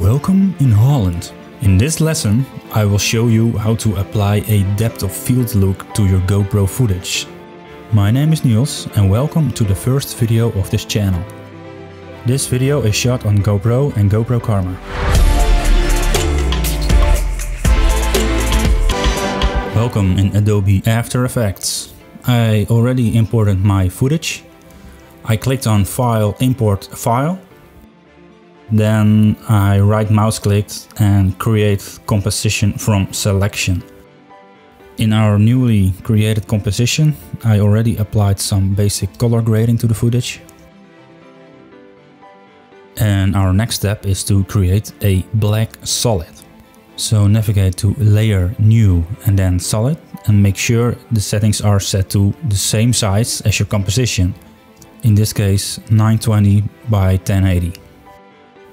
Welcome in Holland. In this lesson I will show you how to apply a depth of field look to your GoPro footage. My name is Niels and welcome to the first video of this channel. This video is shot on GoPro and GoPro Karma. Welcome in Adobe After Effects. I already imported my footage. I clicked on File, Import File then I right mouse clicked and create composition from selection. In our newly created composition, I already applied some basic color grading to the footage. And our next step is to create a black solid. So navigate to layer new and then solid and make sure the settings are set to the same size as your composition. In this case 920 by 1080.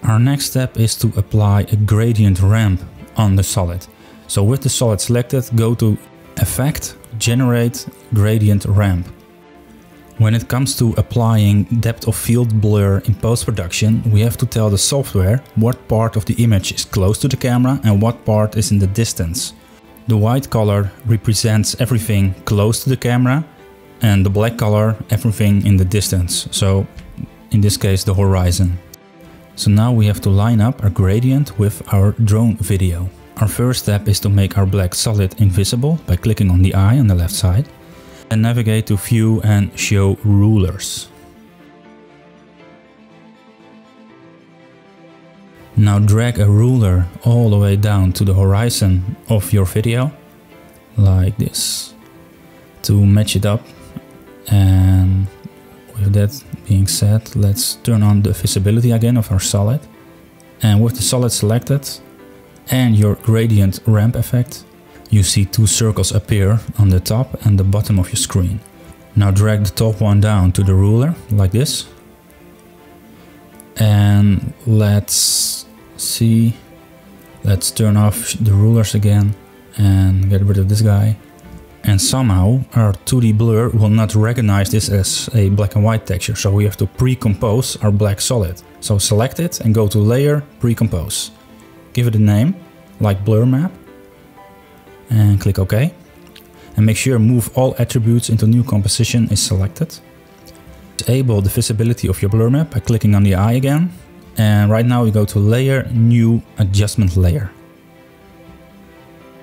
Our next step is to apply a gradient ramp on the solid. So with the solid selected, go to Effect, Generate Gradient Ramp. When it comes to applying depth of field blur in post-production, we have to tell the software what part of the image is close to the camera and what part is in the distance. The white color represents everything close to the camera and the black color everything in the distance, so in this case the horizon. So now we have to line up our gradient with our drone video. Our first step is to make our black solid invisible by clicking on the eye on the left side and navigate to view and show rulers. Now drag a ruler all the way down to the horizon of your video, like this, to match it up and with that being said, let's turn on the visibility again of our solid. And with the solid selected and your gradient ramp effect, you see two circles appear on the top and the bottom of your screen. Now drag the top one down to the ruler, like this. And let's see, let's turn off the rulers again and get rid of this guy and somehow our 2D blur will not recognize this as a black and white texture, so we have to pre-compose our black solid. So select it and go to Layer, Pre-compose. Give it a name, like Blur Map, and click OK. And make sure Move All Attributes into New Composition is selected. Disable the visibility of your blur map by clicking on the eye again. And right now we go to Layer, New Adjustment Layer.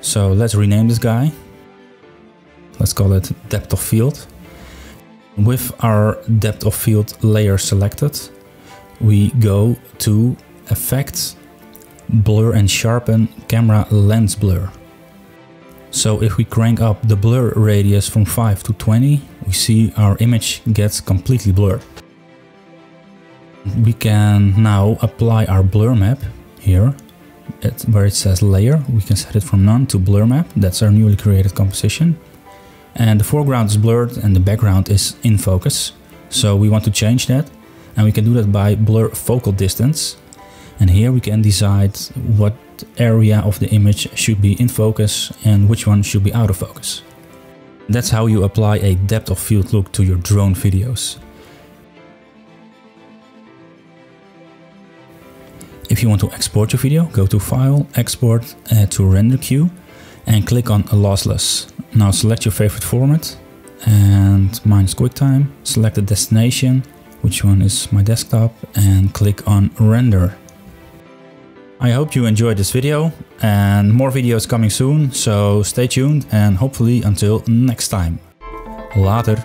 So let's rename this guy let's call it depth of field. With our depth of field layer selected, we go to Effects, Blur and Sharpen Camera Lens Blur. So if we crank up the blur radius from 5 to 20, we see our image gets completely blurred. We can now apply our blur map here, where it says layer. We can set it from none to blur map. That's our newly created composition and the foreground is blurred and the background is in focus. So we want to change that and we can do that by blur focal distance. And here we can decide what area of the image should be in focus and which one should be out of focus. That's how you apply a depth of field look to your drone videos. If you want to export your video, go to File, Export uh, to Render Queue and click on Lossless. Now select your favorite format and mine is QuickTime. Select the destination, which one is my desktop and click on render. I hope you enjoyed this video and more videos coming soon, so stay tuned and hopefully until next time. Later.